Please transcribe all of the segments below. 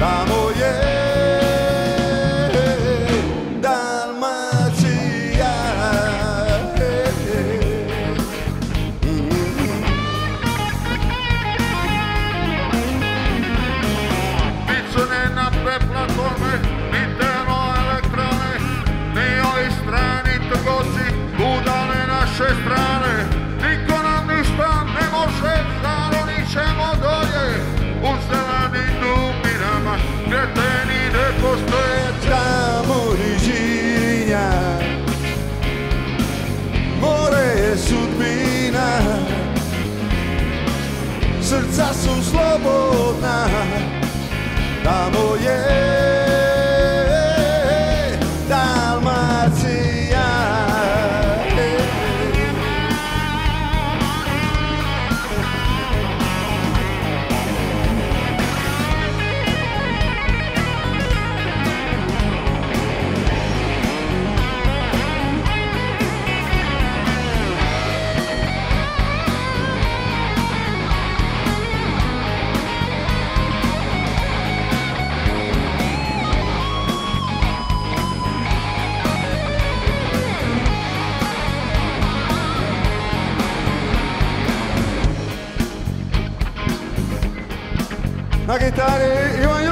I'm oh yeah. Sudbina. Srca su slobodna Tamo Aquí están, y, y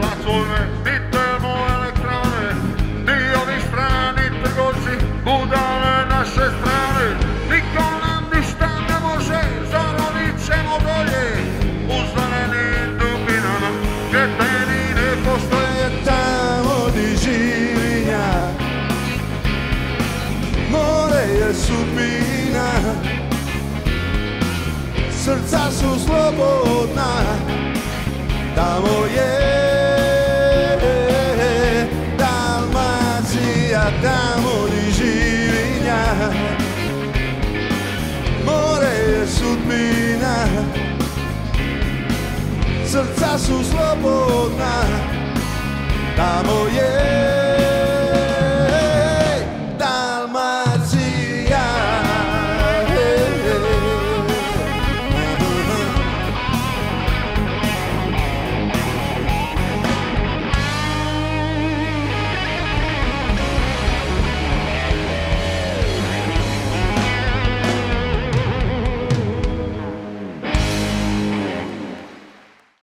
placove, ni termoelektrane, ni ovi strani trgovci, budale naše strane. Niko nam ništa ne može, zaronit ćemo dolje, u zelenim dubinama, kreteni ne postoje. Tamo di življenja More je sudbina Srca su slobodna sudbina Srca su slobodna Tamo je